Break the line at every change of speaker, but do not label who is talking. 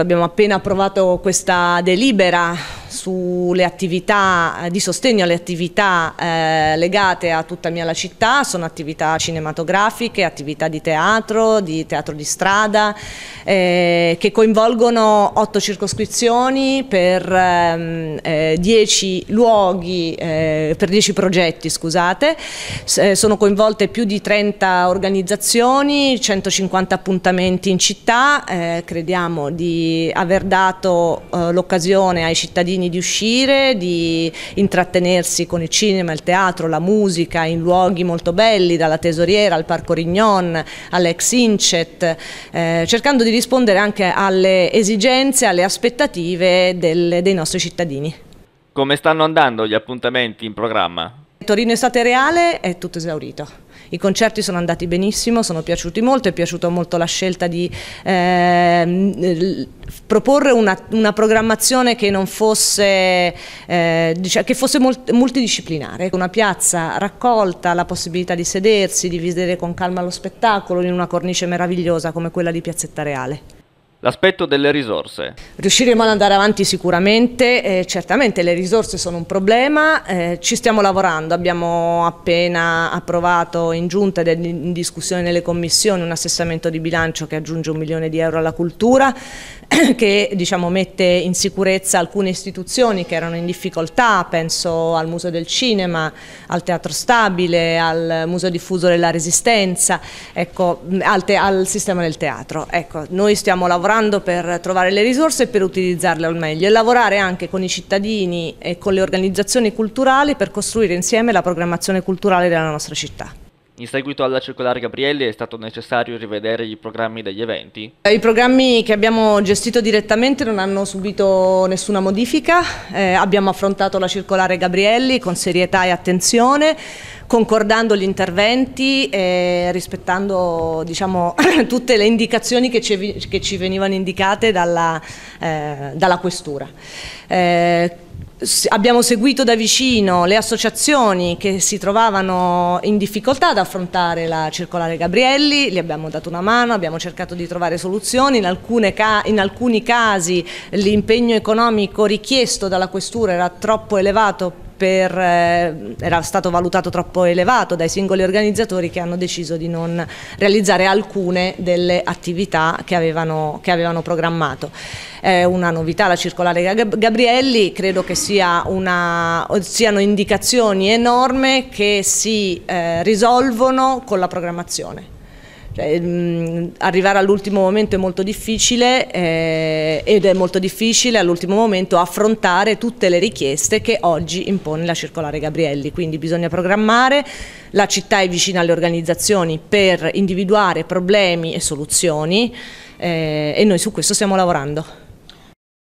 Abbiamo appena approvato questa delibera sulle attività di sostegno alle attività eh, legate a tutta mia la città, sono attività cinematografiche, attività di teatro, di teatro di strada, eh, che coinvolgono otto circoscrizioni per ehm, eh, dieci luoghi, eh, per dieci progetti scusate, eh, sono coinvolte più di 30 organizzazioni, 150 appuntamenti in città, eh, crediamo di aver dato eh, l'occasione ai cittadini di uscire, di intrattenersi con il cinema, il teatro, la musica in luoghi molto belli, dalla Tesoriera al Parco Rignon, all'ex Incet, eh, cercando di rispondere anche alle esigenze, alle aspettative del, dei nostri cittadini.
Come stanno andando gli appuntamenti in programma?
Torino Estate Reale è tutto esaurito. I concerti sono andati benissimo, sono piaciuti molto, è piaciuta molto la scelta di eh, proporre una, una, programmazione che non fosse, eh, diciamo, che fosse multidisciplinare, una piazza raccolta, la possibilità di sedersi, di vedere con calma lo spettacolo in una cornice meravigliosa come quella di Piazzetta Reale.
L'aspetto delle risorse.
Riusciremo ad andare avanti sicuramente, eh, certamente le risorse sono un problema, eh, ci stiamo lavorando, abbiamo appena approvato in giunta ed in discussione nelle commissioni un assestamento di bilancio che aggiunge un milione di euro alla cultura, che diciamo, mette in sicurezza alcune istituzioni che erano in difficoltà, penso al Museo del Cinema, al Teatro Stabile, al Museo Diffuso della Resistenza, ecco, al, al sistema del teatro. Ecco, noi stiamo lavorando lavorando per trovare le risorse e per utilizzarle al meglio e lavorare anche con i cittadini e con le organizzazioni culturali per costruire insieme la programmazione culturale della nostra città.
In seguito alla circolare Gabrielli è stato necessario rivedere i programmi degli eventi?
I programmi che abbiamo gestito direttamente non hanno subito nessuna modifica, eh, abbiamo affrontato la circolare Gabrielli con serietà e attenzione, concordando gli interventi e rispettando diciamo, tutte le indicazioni che ci, che ci venivano indicate dalla, eh, dalla Questura. Eh, Abbiamo seguito da vicino le associazioni che si trovavano in difficoltà ad affrontare la circolare Gabrielli, gli abbiamo dato una mano, abbiamo cercato di trovare soluzioni, in, in alcuni casi l'impegno economico richiesto dalla questura era troppo elevato per, eh, era stato valutato troppo elevato dai singoli organizzatori che hanno deciso di non realizzare alcune delle attività che avevano, che avevano programmato. È una novità la circolare Gabrielli, credo che sia una, siano indicazioni enormi che si eh, risolvono con la programmazione. Cioè, mh, arrivare all'ultimo momento è molto difficile eh, ed è molto difficile all'ultimo momento affrontare tutte le richieste che oggi impone la circolare Gabrielli, quindi bisogna programmare, la città è vicina alle organizzazioni per individuare problemi e soluzioni eh, e noi su questo stiamo lavorando.